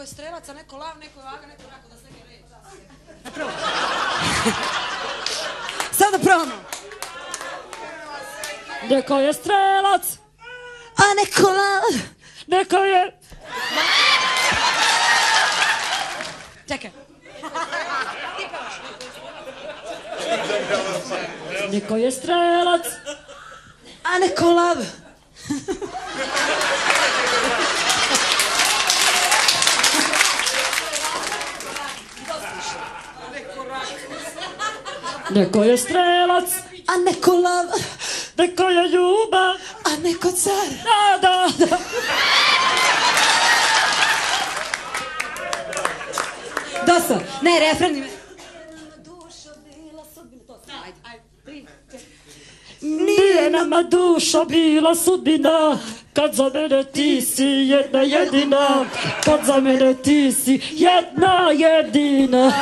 neko je strelac, a neko lav, neko je vaga, neko rako da se reći. Da probamo. Neko je strelac, A neko lav. neko je... Čekaj. Neko je strelac, A neko lav. neko je strelac, A neko lav. neko je ljubav. A neko car. Da, da, da. Dosta. Ne, refren. Nije nama dušo bila sudbina, kad za mene ti si jedna jedina, kad za mene ti si jedna jedina.